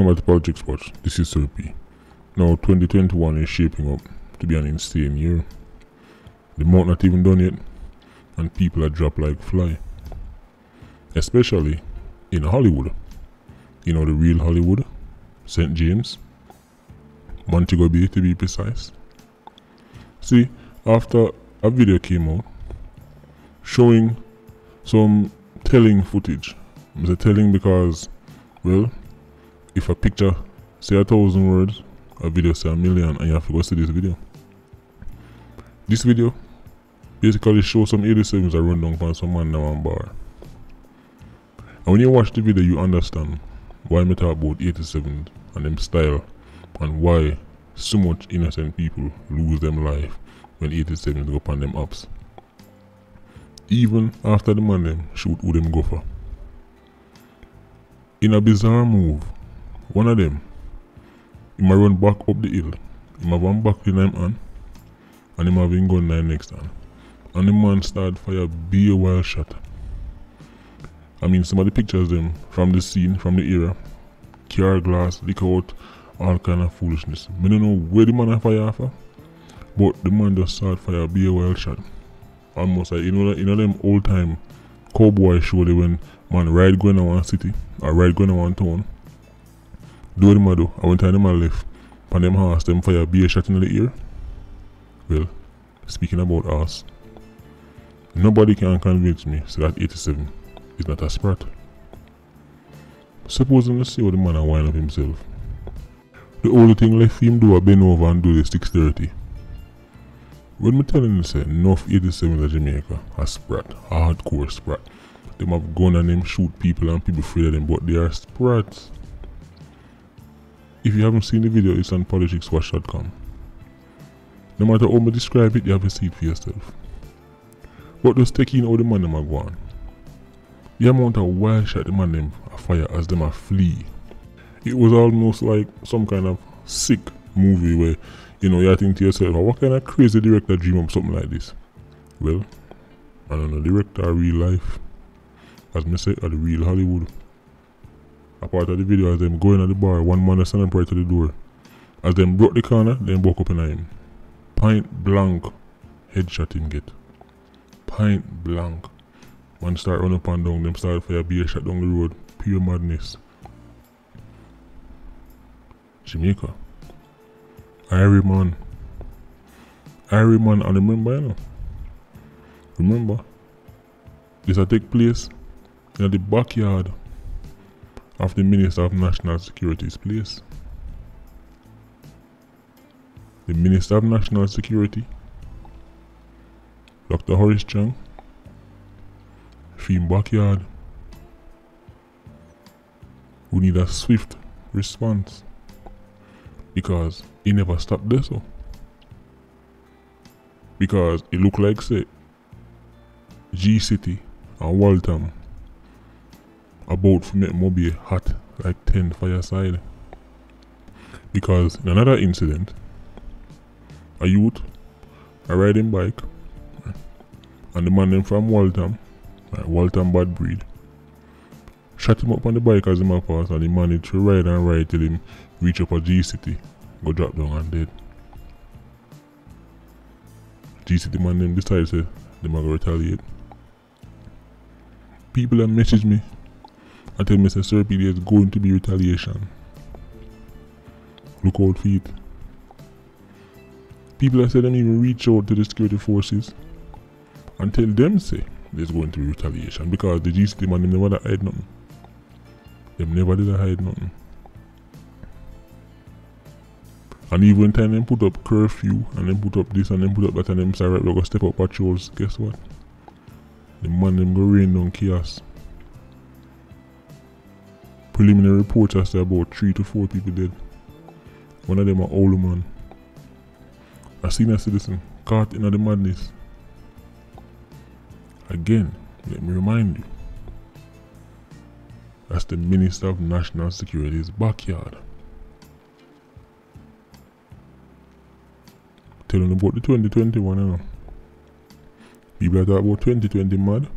Back to Politricks Watch. This is Sir P. Now, 2021 is shaping up to be an insane year. The month not even done yet, and people are dropped like fly. Especially in Hollywood. You know the real Hollywood, St. James, Montego Bay to be precise. See, after a video came out showing some telling footage. A telling because, well, if a picture say a thousand words, a video say a million, and you have to go see this video. This video basically shows some 87s that run down from some man now on bar. And when you watch the video, you understand why I talk about 87s and them style and why so much innocent people lose them life when 87s go upon them ups. Even after the man them shoot who them go for. In a bizarre move, one of them, he might run back up the hill. He might run back in him hand, and he might have gun nine next hand. And the man start fire be a wild shot. I mean, some of the pictures them from the scene, from the era, car glass, leak out, all kind of foolishness. I don't know where the man fire off, but the man just start fire be a wild shot. Almost like you know, you know them old time cowboy show they when man ride going one city or ride going one town do them I do. I went to them and left. And them horse, them fire be a shot in the ear. Well, speaking about us, nobody can convince me so that 87 is not a sprat. Suppose him see how the man a wind up himself. The only thing left him do a bend over and do the 630. When me telling you say North 87 in Jamaica, a sprat, a hardcore sprat. Them have gun and them shoot people and people afraid of them, but they are sprats. If you haven't seen the video, it's on politrickswatch.com. No matter how I describe it, you have to see it for yourself. But just taking in all the man them are going. The amount of wild shot the man them a fire as them a flee. It was almost like some kind of sick movie where, you know, you're thinking to yourself, what kind of crazy director dream of something like this? Well, I don't know, director real life. As me say, at the real Hollywood. A part of the video as them going at the bar, one man standing right to the door. As them broke the corner, them broke up in him. Point blank headshot him get. Point blank. Man start running up and down, them start fire beer shot down the road. Pure madness. Jamaica. Irie man. Irie man and remember you know. Remember. This a take place in the backyard of the Minister of National Security's place. The Minister of National Security, Dr. Horace Chang, Fim Backyard, we need a swift response because he never stopped this so. Because it looked like say G City and Waltham about to make Mobay hot like 10 fireside. Because in another incident, a youth, a riding bike, and the man named from Waltham, like Waltham bad breed, shot him up on the bike as he passed and he managed to ride and ride till him reach up a G City, go drop down and dead. G City man then decided to they might retaliate. People have messaged me Tell Mr. Sir P there's going to be retaliation. Look out for it. People have said them even reach out to the security forces and tell them say there's going to be retaliation because the G City man them never hide nothing. Them never did hide nothing. And even time them put up curfew and then put up this and then put up that and them say right we're gonna step up patrols, guess what? The man them go rain down chaos. Preliminary reports are say about three to four people dead. One of them are older man. A senior citizen caught in the madness. Again, let me remind you. That's the Minister of National Security's backyard. Telling about the 2021, you know. People are talking about 2020 mad.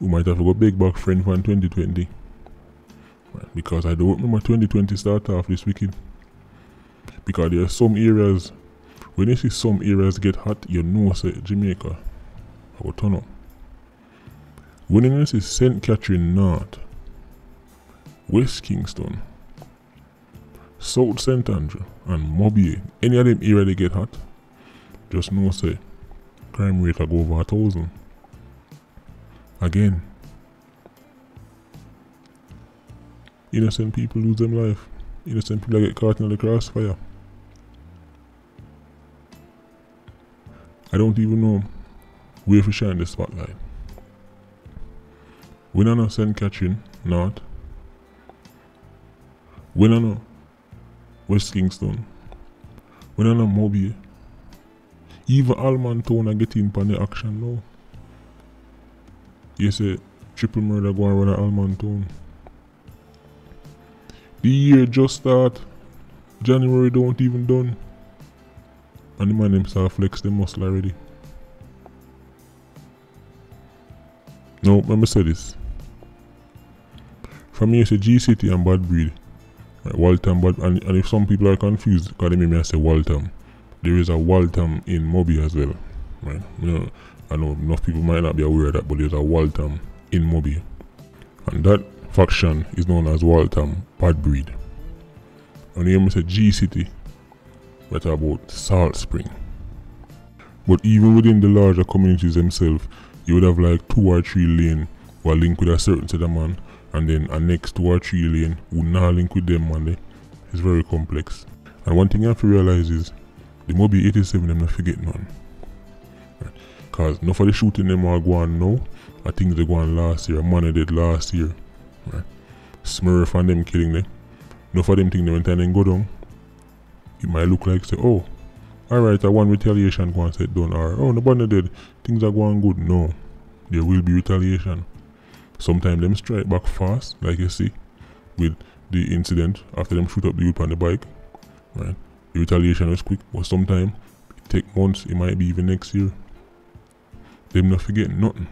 We might have to go big back friend from 2020 Right? Because I don't remember 2020 start off this wicked. Because there are some areas, when you see some areas get hot, you know say Jamaica, I will turn up. When you see St. Catherine North, West Kingston, South St. Andrew, and Mobay, any of them area they get hot, just know say crime rate will go over a thousand. Again, innocent people lose them life. Innocent people get caught in the crossfire. I don't even know where to shine the spotlight. We don't know St. Catherine, not. We don't know West Kingston. We don't know Mobay. Even Allman Town are getting upon the action now. You say triple murder going at Allman Town. The year just start. January don't even done. And the man himself flex the muscle already. No, let me say this. For me, it's a G City and bad breed. Right, Waltham, but and, and if some people are confused, because they may I say Waltham, there is a Waltham in Mobay as well. Right? You know, I know enough people might not be aware of that, but there's a Waltham in Mobay. And that faction is known as Waltham Bad Breed. And here I say G City, but about Salt Spring. But even within the larger communities themselves, you would have like two or three lane who are linked with a certain set of man, and then a next two or three lane who not link with them man. It's very complex. And one thing you have to realize is the Mobay 87 them not forget none. Right. Cause enough of the shooting them are going now. I think they going last year. Man did last year. Right. Smurf and them killing them. Enough of them think they went and then go down. It might look like say, oh, alright, I want retaliation go and set done or oh nobody did. Things are going good. No. There will be retaliation. Sometimes them strike back fast, like you see, with the incident after them shoot up the youth on the bike. Right? The retaliation was quick, but sometimes it take months, it might be even next year. Them not forget nothing.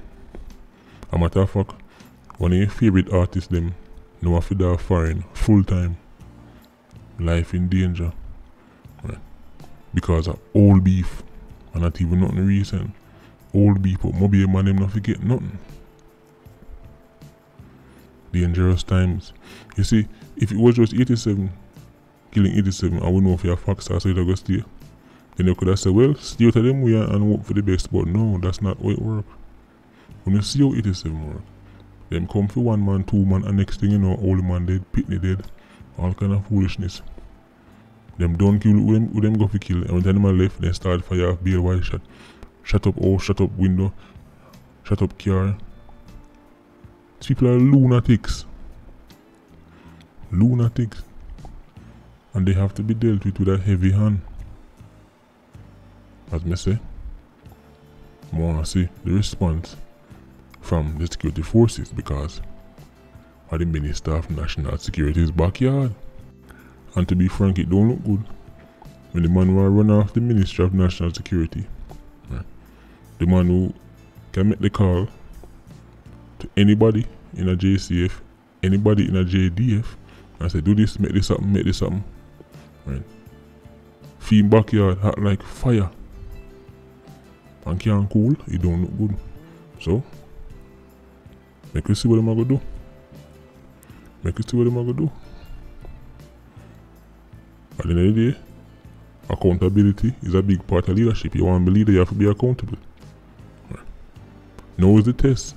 A matter of fact, one of your favorite artists them know if they foreign full time. Life in danger. Right. Because of old beef. And not even nothing recent. Old beef, but maybe a man them not forget nothing. Dangerous times. You see, if it was just 87, killing 87, I wouldn't know if you're a fox so it go stay. Then you could have said, well, stay to them we are and hope for the best. But no, that's not how it works. When you see how 87 work, them come for one man, two man, and next thing you know, old man dead, pitney dead, all kind of foolishness. Them don't kill who them, who them go for kill, and when the animal left, they start fire off bail while shot. Shut up oh, shut up window, shut up car. These people are lunatics. Lunatics. And they have to be dealt with with a heavy hand. As me say, I want to see the response from the security forces because of the Minister of National Security's backyard. And to be frank, it don't look good when the man will run off the Ministry of National Security. Right? The man who can make the call to anybody in a JCF, anybody in a JDF, and say, do this, make this happen, make this happen. Right? Feed backyard hot like fire. And can't cool, it don't look good. So, make you see what I'm gonna do. Make you see what I'm gonna do. At the end of the day, accountability is a big part of leadership. You want to be leader, you have to be accountable. Right. Now is the test.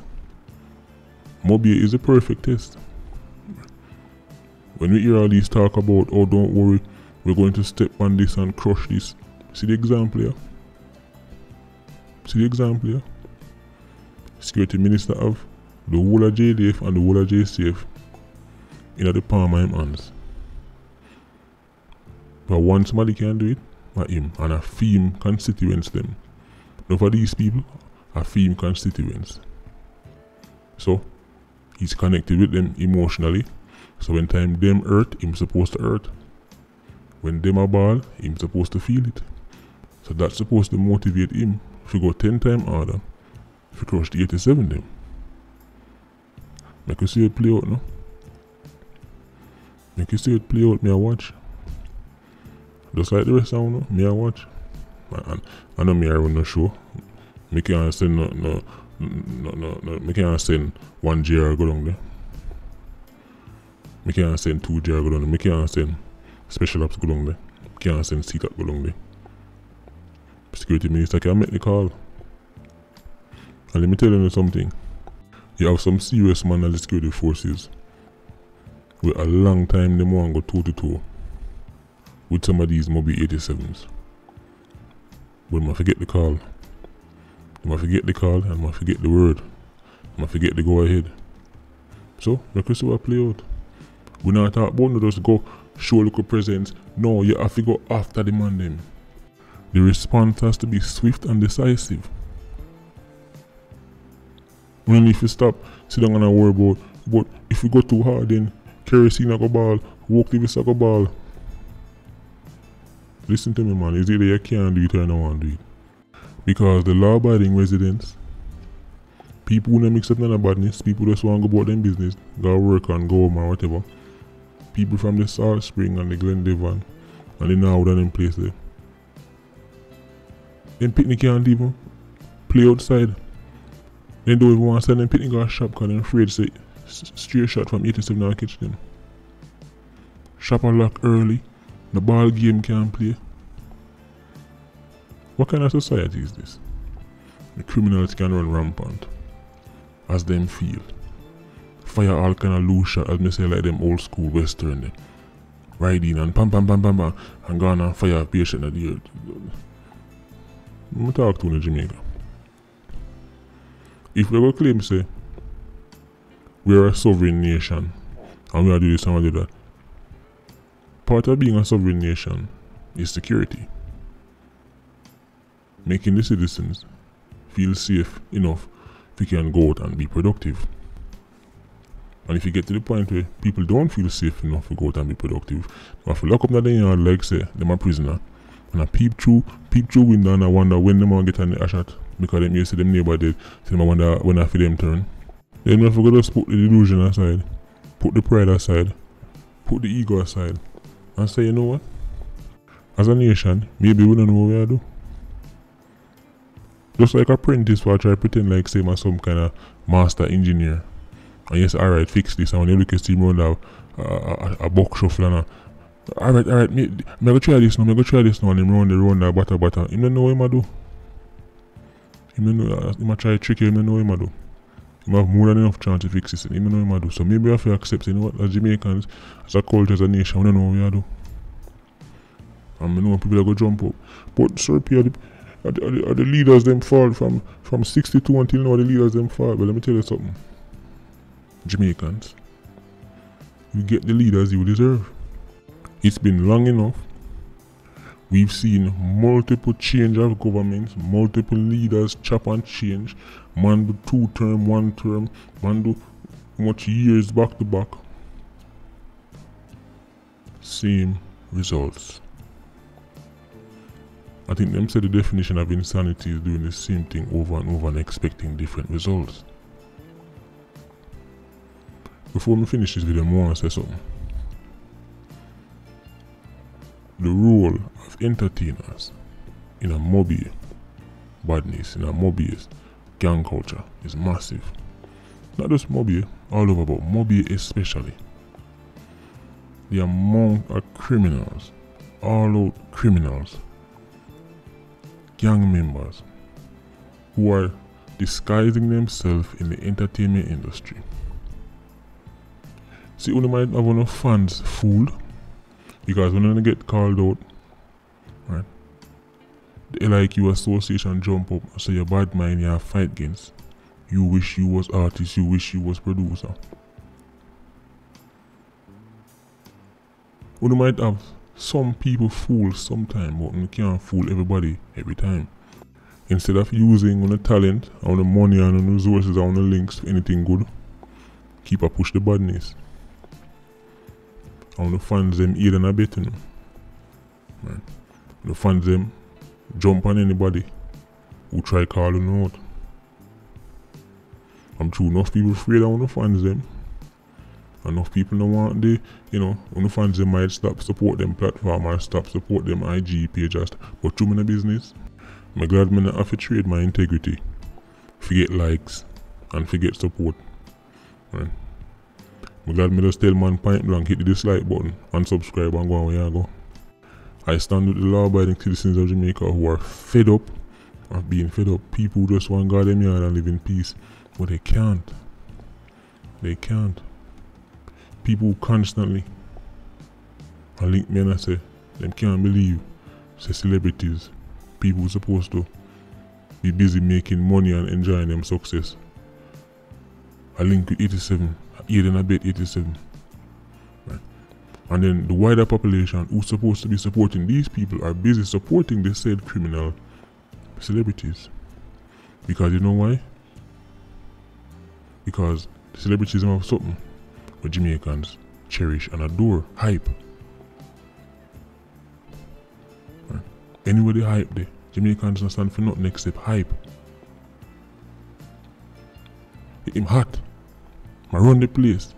Mobay is a perfect test. When we hear all these talk about, oh don't worry, we're going to step on this and crush this. See the example here? See the example here? Security Minister of the whole of JDF and the whole of JCF in the palm of him hands. But one somebody can do it, but him and a theme constituents them. Now for these people, a theme constituents. So he's connected with them emotionally. So when time them hurt, him supposed to hurt. When them a ball, him supposed to feel it. So that's supposed to motivate him if you go 10 times harder, if you crush the 87 them. Make you see it play out no? Make you see it play out, me I watch. Just like the rest of you, me I watch. And I know me I run the show. Me can't send no no no no no me can't send one JR go down there. Me can't send two JR go down there. Me can't send special ops go down there. Me can't send up go down there. Security minister can make the call. And let me tell you something. You have some serious man at the security forces. With a long time them want go toe to toe with some of these Mobay 87s. But I forget the call. I forget the call and I forget the word. I forget the go ahead. So, us see what play out. We not talk about no just go show local presence. No, you have to go after the man them. The response has to be swift and decisive. When if you stop, sit down and worry about, but if you go too hard then kerosene a go ball, walk the a go ball. Listen to me man, is either you can't do it or you don't want to do it. Because the law abiding residents, people who don't mix up none of badness, people just want to go about them business, go work and go home or whatever. People from the Salt Spring and the Glendevon and the Norwood and them place there. Them picnic can't even play outside. They don't even want to send them picnic a shop because they're afraid to say straight shot from 87 and catch them. Shop a lock early. The ball game can't play. What kind of society is this? The criminals can run rampant as them feel. Fire all kind of loose shot as me say like them old school western them. Ride in and pam pam pam pam pam and go on and fire a patient at the earth. I'm talk to in Jamaica. If we go claim say we're a sovereign nation and we are do this and we do that. Part of being a sovereign nation is security. Making the citizens feel safe enough if you can go out and be productive. And if you get to the point where people don't feel safe enough to go out and be productive, you have to lock up that yard like say them a prisoner and I peep through peep through window and I wonder when them will get a shot because them used to them neighbor dead. So I wonder when I feel them turn. Then we have to put the delusion aside, put the pride aside, put the ego aside, and say, you know what? As a nation, maybe we don't know what we are do. Just like apprentice for try to pretend like say I'm some kind of master engineer. And yes, alright, fix this. And when you look at Steam around a, a, a, box shuffle and a Alright, alright, me, me go try this now, me go try this now and him round the round that butter butter. Him don't know what him do. Him don't know, him a try trick you, him don't know him a do. You have more than enough chance to fix this. Even know what I do. So maybe I have to accept, you know what, as Jamaicans, as a culture, as a nation, we don't know what we do. And I know people are going to jump up. But sir, are the, are, the, are the leaders them fall from, from 62 until now, the leaders them fall. But let me tell you something. Jamaicans, you get the leaders you deserve. It's been long enough We've seen multiple change of governments, multiple leaders chop and change. Man do two term, one term, man do much years back to back. Same results. I think them say the definition of insanity is doing the same thing over and over and expecting different results. Before we finish this video, I want to say something. The role entertainers in a Mobay badness, in a Mobay gang culture is massive. Not just Mobay, all over, but Mobay especially. The amount of criminals, all out criminals, gang members, who are disguising themselves in the entertainment industry. See, when might have enough fans fooled because when they get called out right? The LIQ association jump up and say you're bad mind you have fight against. You wish you was artist, you wish you was producer. We might have some people fool sometime, but we can't fool everybody every time. Instead of using on the talent, on the money and on the resources, on the links anything good, keep a push the badness. On the fans them aid and abetting them. Right. The fans them jump on anybody who try calling out. I'm sure enough people afraid of the fans them. Enough people don't want the, you know, when the fans them might stop support them platform or stop support them IG page just but through my business. I'm glad me not have to trade my integrity. Forget likes and forget support. Right. I'm glad me just tell man point blank hit the dislike button and subscribe and go on where you go. I stand with the law abiding citizens of Jamaica who are fed up of being fed up. People who just want God them yard and live in peace. But they can't. They can't. People constantly I link me and I say them can't believe say celebrities, people supposed to be busy making money and enjoying them success. I link with 87, Aiden a bit 87. And then the wider population who's supposed to be supporting these people are busy supporting the said criminal celebrities. Because you know why? Because the celebrities have something what Jamaicans cherish and adore hype. Right. Anybody hype there, Jamaicans don't stand for nothing except hype. Him hot. I run the place.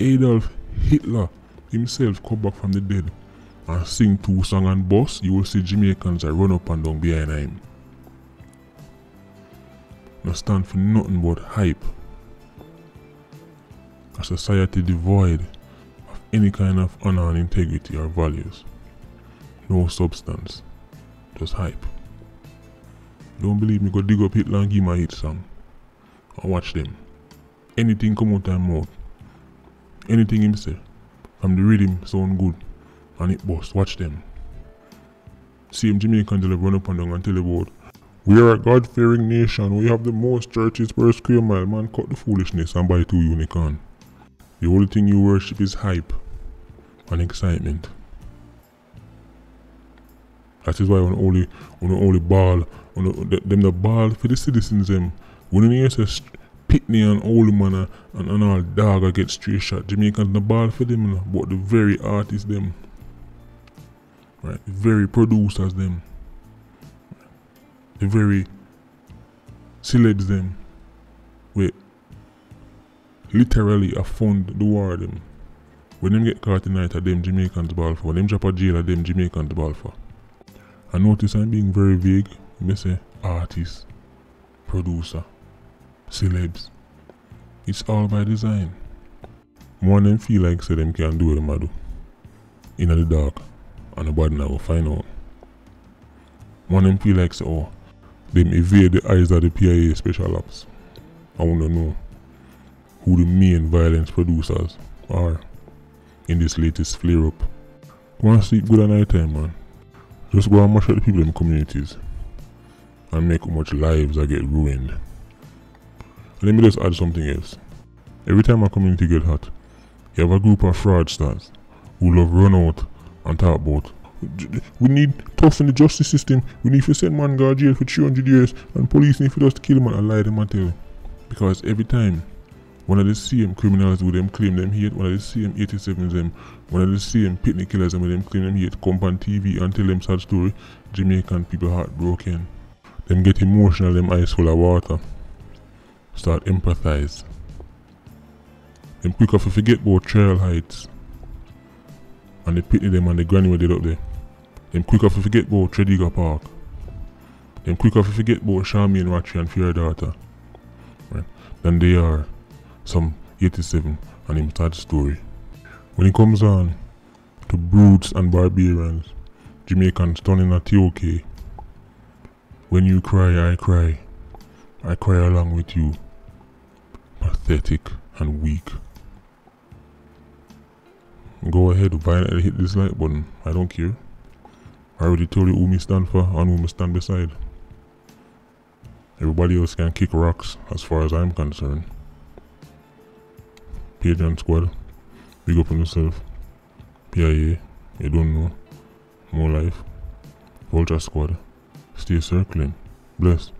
Adolf Hitler himself come back from the dead and sing two songs and boss, you will see Jamaicans are run up and down behind him. No stand for nothing but hype. A society devoid of any kind of honor and integrity or values. No substance. Just hype. Don't believe me, go dig up Hitler and give my hit song. And watch them. Anything come out of mouth. Anything him say. From the rhythm sound good. And it bust. Watch them. Same Jamaican will run up and down and tell about we are a God fearing nation. We have the most churches per square mile. Man, cut the foolishness and buy two unicorn. The only thing you worship is hype and excitement. That is why when only when only ball when them the ball for the citizens them. When you say Pitney and old man uh, and, and all dog get straight shot, Jamaicans the ball for them, but the very artists them. Right, the very producers them. The very celebs them. Wait. Literally a fund the war them. When them get caught tonight at them Jamaicans ball for. When them drop a jail at them Jamaicans ball for. I notice I'm being very vague. Me say artist, producer, celebs. It's all by design. More them feel like say them can do what them do. In the dark. And nobody now will find out. One them feel like say oh them evade the eyes of the PIA special ops. I wanna know who the main violence producers are in this latest flare up. Wanna sleep good at night time man. Just go and mash up the people in the communities and make how much lives are get ruined. Let me just add something else. Every time a community get hot, you have a group of fraudsters who love run out and talk about we need toughen the justice system, we need to send man go jail for 300 years and police need for us to kill him and lie them and tell. Because every time one of the same criminals with them claim them hate, one of the same 87s them, one of the same pitney killers and with them claim them hate, come on TV and tell them sad story, Jamaican people heartbroken. Them get emotional, them eyes full of water. Start empathize. Them quick off to forget about trial heights. And they pity them and the granny they up there. Them quick off to forget about Tredegar Park. Them quick off to forget about Shami and Rachi and Fear Daughter. Right. Then they are some 87 and him sad story. When it comes on to brutes and barbarians, Jamaicans turning a TOK. When you cry, I cry. I cry along with you. Pathetic and weak. Go ahead, violently hit this like button. I don't care. I already told you who me stand for and who me stand beside. Everybody else can kick rocks as far as I'm concerned. Pigeon Squad. Big up on yourself. PIA. You don't know. More life. Vulture Squad. Stay circling. Bless.